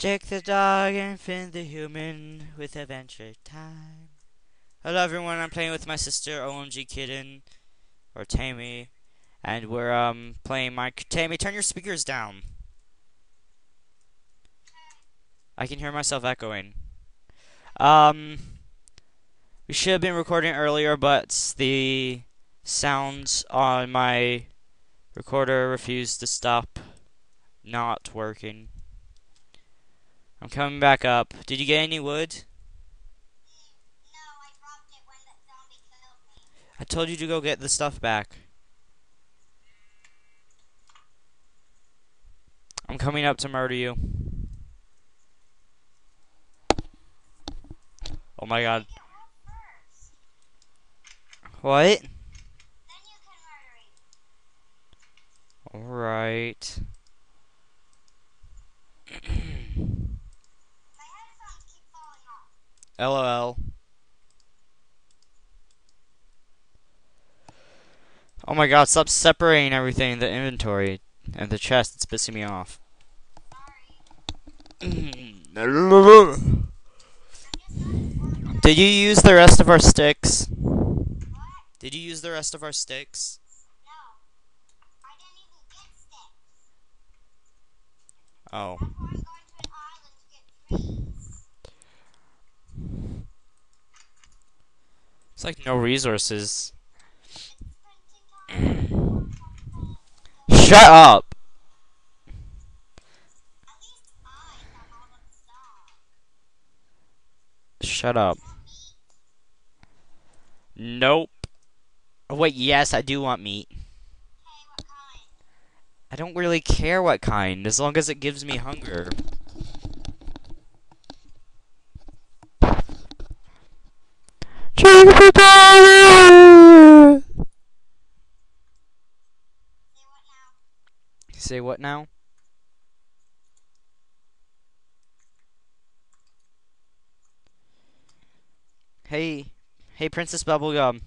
Jake the dog and Finn the human with Adventure Time. Hello everyone, I'm playing with my sister OMG Kitten, or Taime, and we're um playing my Taime. Turn your speakers down. I can hear myself echoing. Um, we should have been recording earlier, but the sounds on my recorder refused to stop not working. I'm coming back up. Did you get any wood? I told you to go get the stuff back. I'm coming up to murder you. Oh my god. What? Alright. LOL. Oh my god, stop separating everything in the inventory and the chest. It's pissing me off. Did you use the rest of our sticks? Did you use the rest of our sticks? Oh. It's like no resources. Shut up! Shut up. Nope. Oh, wait, yes, I do want meat. I don't really care what kind, as long as it gives me hunger. Say what now? Hey, hey, Princess Bubblegum.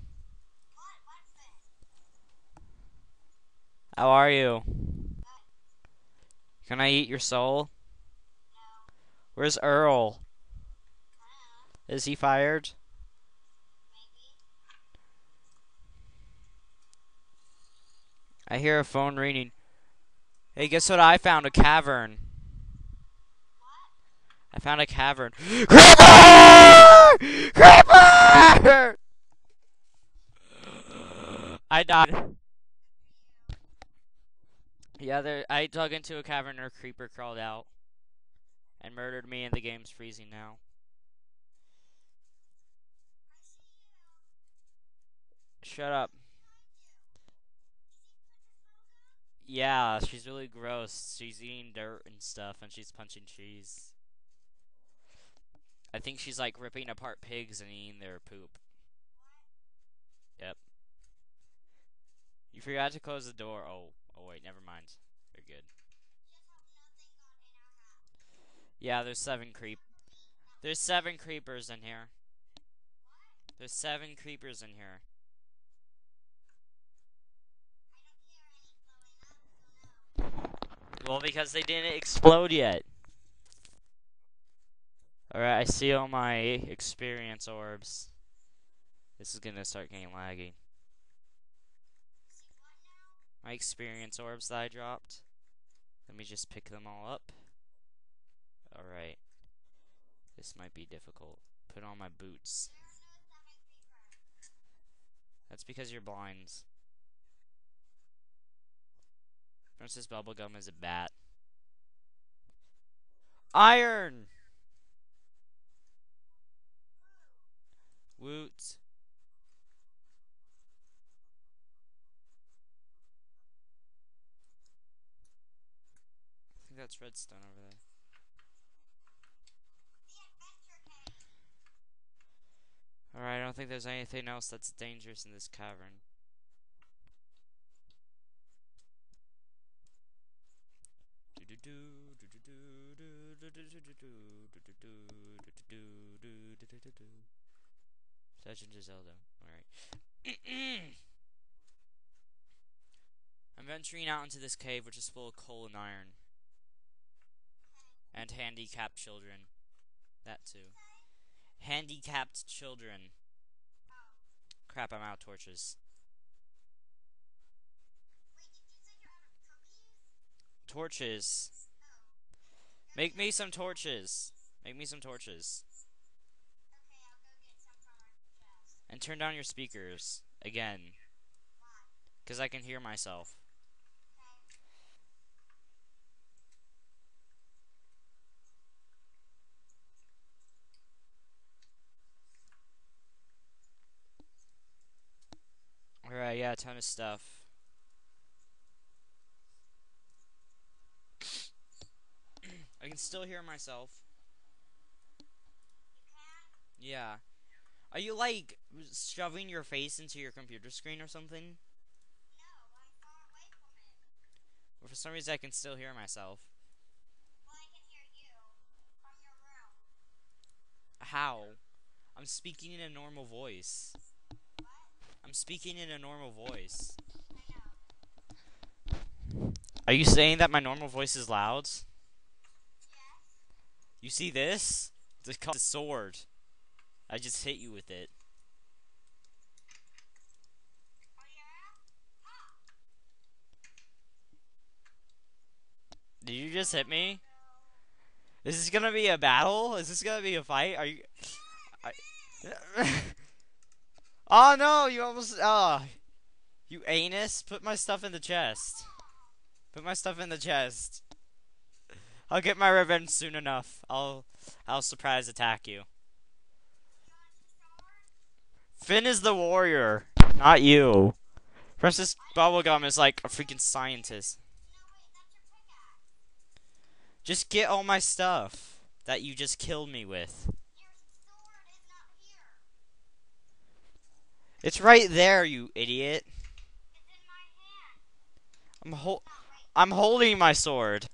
How are you? Can I eat your soul? Where's Earl? Is he fired? I hear a phone ringing. Hey, guess what I found? A cavern. I found a cavern. Creeper! Creeper! I died. Yeah, there. I dug into a cavern and a creeper crawled out and murdered me, and the game's freezing now. Shut up. Yeah, she's really gross. She's eating dirt and stuff, and she's punching cheese. I think she's like ripping apart pigs and eating their poop. Yep. You forgot to close the door. Oh, oh wait, never mind. You're good. Yeah, there's seven creep. There's seven creepers in here. There's seven creepers in here. Well, because they didn't explode yet. Alright, I see all my experience orbs. This is gonna start getting laggy. My experience orbs that I dropped. Let me just pick them all up. Alright. This might be difficult. Put on my boots. That's because you're blinds. Princess Bubblegum is a bat. Iron! Woot. I think that's redstone over there. Alright, I don't think there's anything else that's dangerous in this cavern. Legend of Zelda. Alright. I'm venturing out into this cave which is full of coal and iron. And handicapped children. That too. Handicapped children. Crap, I'm out of torches. Torches. Make me some torches. Make me some torches. And turn down your speakers. Again. Because I can hear myself. Alright, yeah, a ton of stuff. I can still hear myself. Yeah. Are you like shoving your face into your computer screen or something? Well, for some reason I can still hear myself. Well, I can hear you from your room. How? I'm speaking in a normal voice. What? I'm speaking in a normal voice. Are you saying that my normal voice is loud? You see this? It's a sword. I just hit you with it. Did you just hit me? Is this gonna be a battle? Is this gonna be a fight? Are you? I... oh no! You almost. Oh, you anus! Put my stuff in the chest. Put my stuff in the chest. I'll get my revenge soon enough. I'll. I'll surprise attack you. Finn is the warrior, not you. Princess Bubblegum is like a freaking scientist. Just get all my stuff that you just killed me with. It's right there, you idiot. I'm hol I'm holding my sword.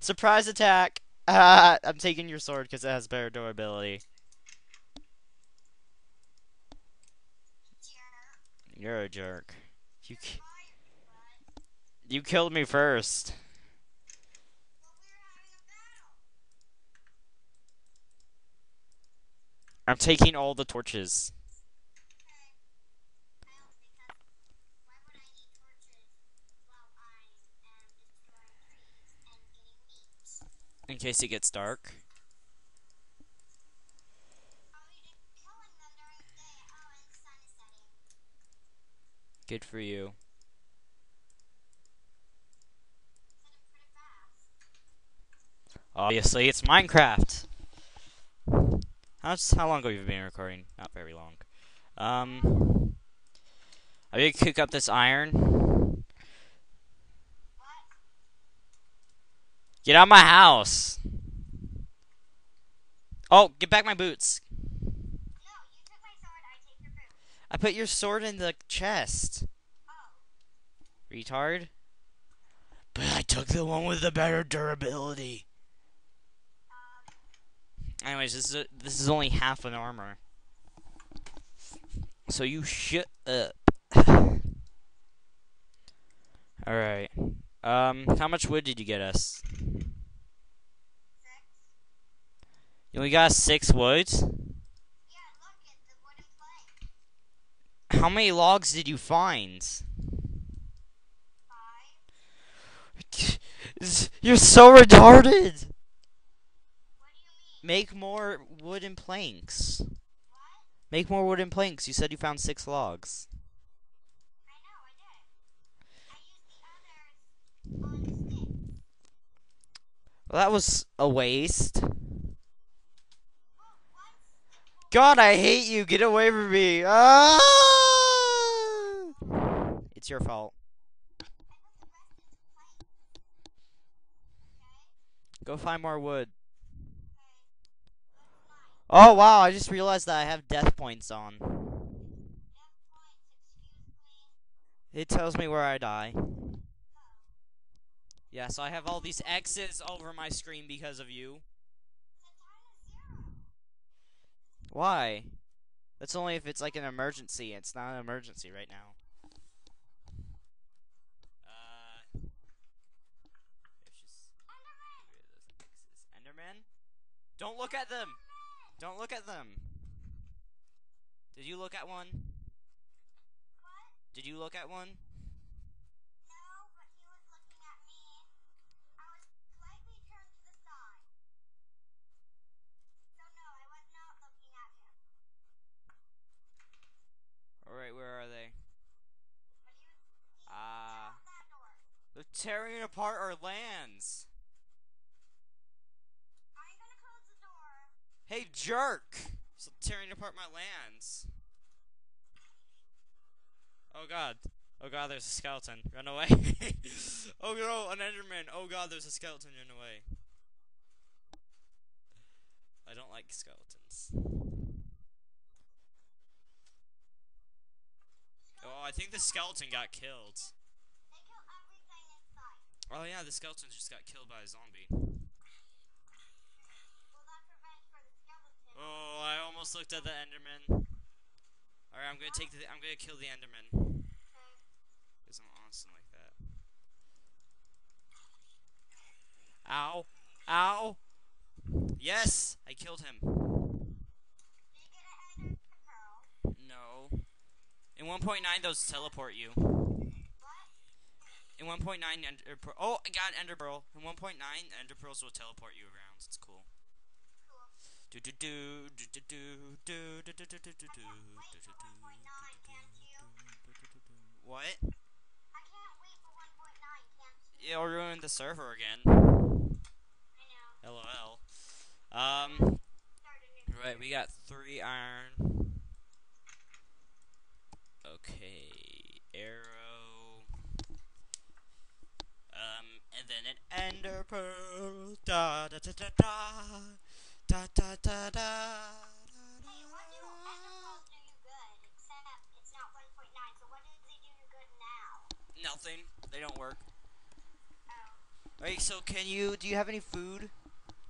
Surprise attack. Ah, I'm taking your sword because it has better durability. You're a jerk. You you killed me first. I'm taking all the torches. In case it gets dark. Good for you. Obviously, it's Minecraft. How's, how long have you been recording? Not very long. Um, I need to cook up this iron. Get out of my house. Oh, get back my boots. I put your sword in the chest. Oh. Retard. But I took the one with the better durability. Um. Anyways, this is a, this is only half an armor. So you shut up. Alright. Um, how much wood did you get us? Six. You only got six woods? How many logs did you find? Five. You're so retarded. Make more wooden planks. What? Make more wooden planks. You said you found six logs. I know, I did. I used the others on Well, that was a waste. God, I hate you. Get away from me. Ah! It's your fault. Go find more wood. Oh, wow. I just realized that I have death points on. It tells me where I die. Yeah, so I have all these X's over my screen because of you. Why? That's only if it's like an emergency. It's not an emergency right now. Uh, Enderman? Don't look at them. Don't look at them. Did you look at one? What? Did you look at one? No, but he was looking at me. I was slightly turned to the side. So no, I was not looking at him. Alright, where are they? But he was he Ah. out that door. They're tearing apart our lands. I'm gonna close the door. Hey, jerk! Stop tearing apart my lands. Oh god. Oh god, there's a skeleton. Run away. oh no, an enderman. Oh god, there's a skeleton. Run away. I don't like skeletons. Oh, I think the skeleton got killed. They kill everything in sight. Oh yeah, the skeleton just got killed by a zombie. Well, that's revenge for the skeleton. Oh, I almost looked at the enderman. Alright, I'm gonna take the. I'm gonna kill the enderman. Because I'm awesome like that. Ow. Ow. Yes, I killed him. Did you get an ender pearl? No. In 1.9, those teleport you. What? 1.9, ender pearl. Oh, I got ender pearl. In 1.9, ender pearls will teleport you around. It's cool. Do do do do do do do do do do do do do Wait for 1.9, can't you? What? I can't wait for 1.9, can't you? It'll ruin the server again. I know. LOL. Um. Right, we got three iron. Okay, arrow. Um, and then an ender pearl. Da da da da da. Da da da da. Hey, what do ender pearls do you good? Except it's not 1.9, so what does it do you good now? Nothing. They don't work. Oh. Wait, so can you? Do you have any food?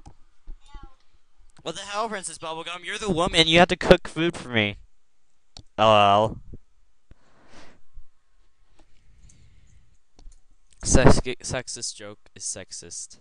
No. What the hell, Princess Bubblegum? You're the woman. You have to cook food for me. LOL. Sexist joke is sexist.